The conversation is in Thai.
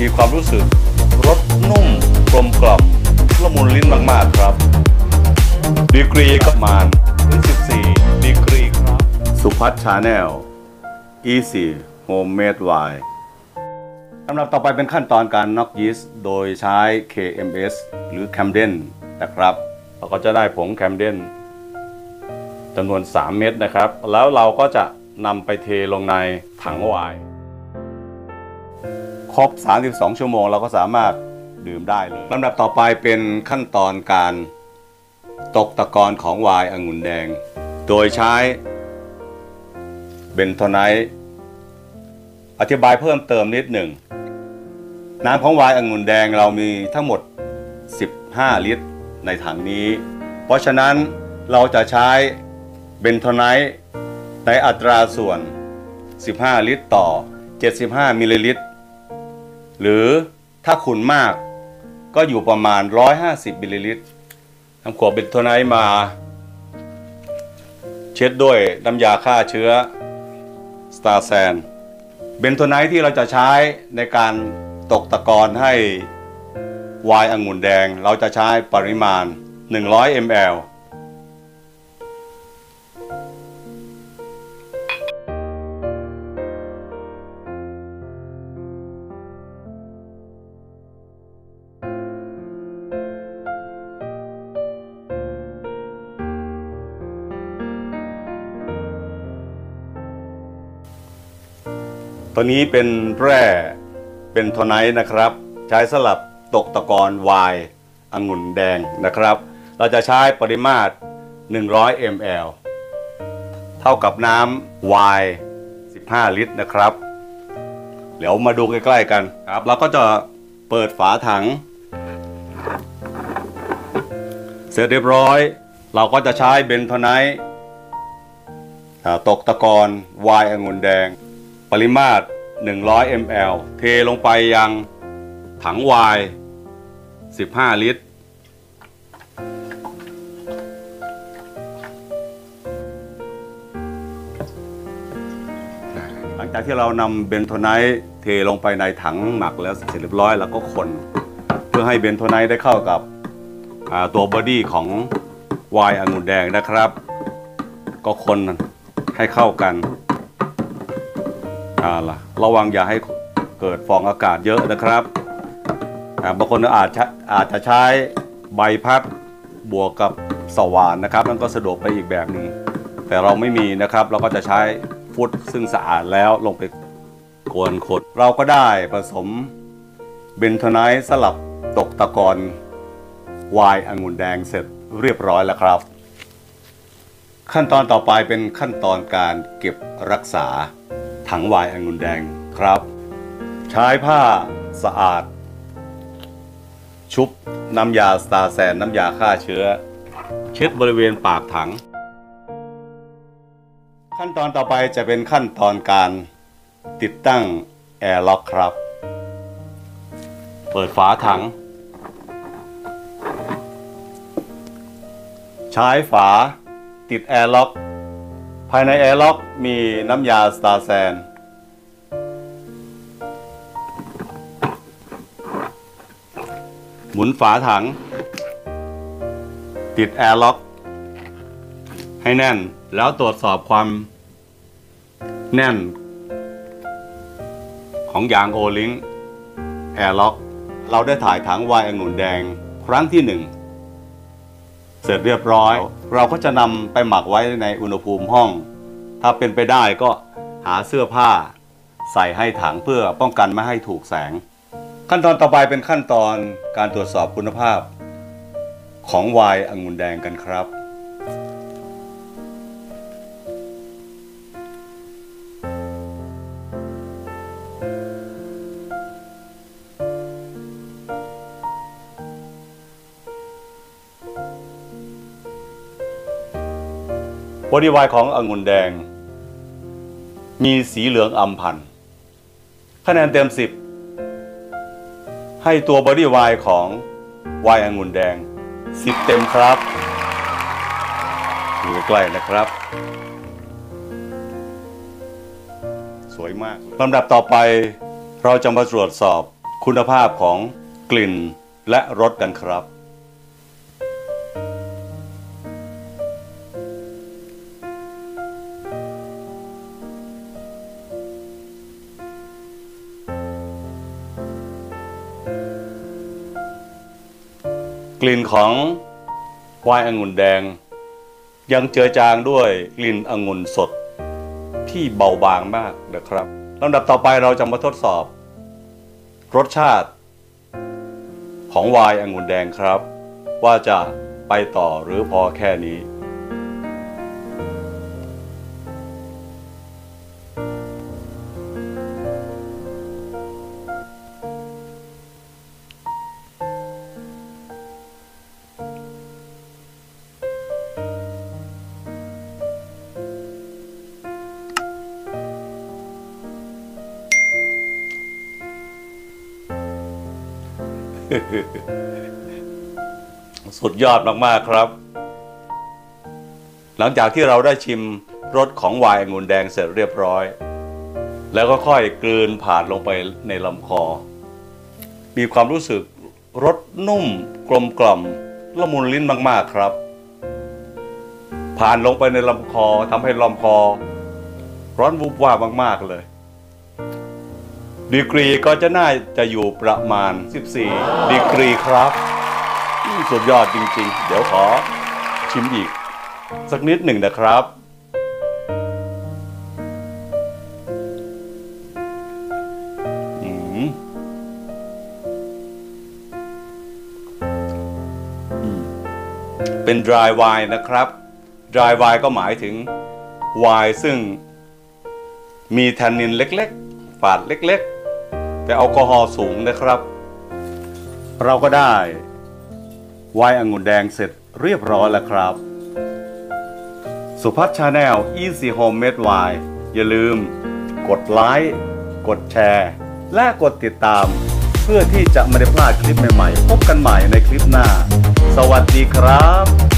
มีความรู้สึกรสนุ่มกลมกล่อมละมุนลิ้นมาก ๆ ครับ ดีกรีก็ประมาณถึง14ดีกรีครับ สุพัฒชาแนล Easy Homemade Wine ลำดับต่อไปเป็นขั้นตอนการน็อกยีสต์โดยใช้ KMS หรือ Camden นะครับ เราก็จะได้ผง Camden จำนวน 3 เม็ดนะครับ แล้วเราก็จะนำไปเทลงในถังไวน์ ครบ 32 ชั่วโมง เราก็สามารถดื่มได้เลยลำดับต่อไปเป็นขั้นตอนการตกตะกอนของไวน์องุ่นแดง โดยใช้ bentonite อธิบายเพิ่มเติมนิดหนึ่ง น้ำของไวน์องุ่นแดงเรามีทั้งหมด 15 ลิตรในถังนี้ เพราะฉะนั้นเราจะใช้ bentonite ในอัตราส่วน 15 ลิตรต่อ 75 มิลลิลิตร หรือถ้าขุ่นมากก็อยู่ประมาณ 150มิลลิลิตรนำขวด bentonite มา เช็ดด้วยน้ำยาฆ่าเชื้อ Star San bentonite ที่เราจะใช้ในการตกตะกอนให้ไวน์องุ่นแดง เราจะใช้ปริมาณ 100 ml ตัวนี้เป็นแร่ bentonite นะครับ ใช้สำหรับตกตะกอนไวน์องุ่นแดงนะครับ เราจะใช้ปริมาตร 100 ml เท่ากับน้ำไวน์15 ลิตรนะครับ เดี๋ยวมาดูใกล้ๆกันครับ เราก็จะเปิดฝาถัง เสร็จเรียบร้อย เราก็จะใช้ bentoniteตกตะกอนไวน์องุ่นแดง ปริมาตร 100 ml เทลงไปยังถังไวน์15 ลิตร หลังจากที่เรานำ bentonite เทลงไปในถังหมักแล้วเสร็จเรียบร้อยแล้วก็คน เพื่อให้ bentonite ได้เข้ากับตัว body ของไวน์องุ่นแดงนะครับ ก็คนให้เข้ากัน อ่าล่ะระวังอย่าให้เกิดฟองอากาศเยอะนะครับอ่บางคนอาจจะอาจจะใช้ใบพัดบวกกับสว่านนะครับนั่นก็สะดวกไปอีกแบบนึงแต่เราไม่มีนะครับ เราก็จะใช้ฟุตซึ่งสะอาดแล้วลงไปกวนขด เราก็ได้ผสม bentonite สลับตกตะกอนวน์องุ่นแดงเสร็จเรียบร้อยแล้วครับ ขั้นตอนต่อไปเป็นขั้นตอนการเก็บรักษา ถังวน์องุ่นแดงครับ ใช้ผ้าสะอาด ชุบน้ำยาสตาแซนน้ำยาฆ่าเชื้อ เช็ดบริเวณปากถัง ขั้นตอนต่อไปจะเป็นขั้นตอนการติดตั้ง airlock ครับ เปิดฝาถัง ใช้ฝาติด airlock ภายใน airlock มีน้ำยา Star San หมุนฝาถัง ติด airlock ให้แน่นแล้วตรวจสอบความแน่น ของยางโอลิงแอร์ล็อก เราได้ถ่ายถังวน์องุ่นแดงครั้งที่หนึ่ง เสร็จเรียบร้อย เราก็จะนำไปหมักไว้ในอุณหภูมิห้อง ถ้าเป็นไปได้ก็หาเสื้อผ้า ใส่ให้ถังเพื่อป้องกันไม่ให้ถูกแสง ขั้นตอนต่อไปเป็นขั้นตอนการตรวจสอบคุณภาพ ของไวน์องุ่นแดงกันครับ บริวายขององุ่นแดง มีสีเหลืองอำพันธ์คะแนนเต็ม10ให้ตัวบอดี้ไวน์ของไวน์องุ่นแดง10เต็มครับอยู่ใกล้นะครับ สวยมากลำดับต่อไปเราจะมาตรวจสอบคุณภาพของกลิ่นและรสกันครับ กลิ่นของไวน์องุ่นแดง ยังเจือจางด้วยกลิ่นองุ่นสดที่เบาบางมากนะครับลำดับต่อไปเราจะมาทดสอบ รสชาติ ของไวน์องุ่นแดงครับ ว่าจะไปต่อหรือพอแค่นี้ สุดยอดมากๆครับ หลังจากที่เราได้ชิมรสของไวน์องุ่นแดงเสร็จเรียบร้อย แล้วก็ค่อยกลืนผ่านลงไปในลำคอ มีความรู้สึกรสนุ่มกลมกล่อมละมุนลิ้นมากๆครับ ผ่านลงไปในลำคอทำให้ลำคอ ร้อนวุบว่ามากๆเลย ดีกรีก็จะน่าจะอยู่ประมาณ 14 ดีกรีครับ สุดยอดจริง ๆ เดี๋ยวขอชิมอีก สักนิดหนึ่งนะครับ เป็น dry wine นะครับ dry wine ก็หมายถึงไวน์ซึ่งมีแทนนินเล็ก ๆ ฝาดเล็ก ๆ แต่แอลกอฮอล์สูงนะครับ เราก็ได้ ไวน์องุ่นแดงเสร็จเรียบร้อยแล้วครับ สุพัฒชาแนล Easy Home Made Wine อย่าลืม กดไลค์ กดแชร์ และกดติดตาม เพื่อที่จะไม่ได้พลาดคลิปใหม่ๆ พบกันใหม่ในคลิปหน้า สวัสดีครับ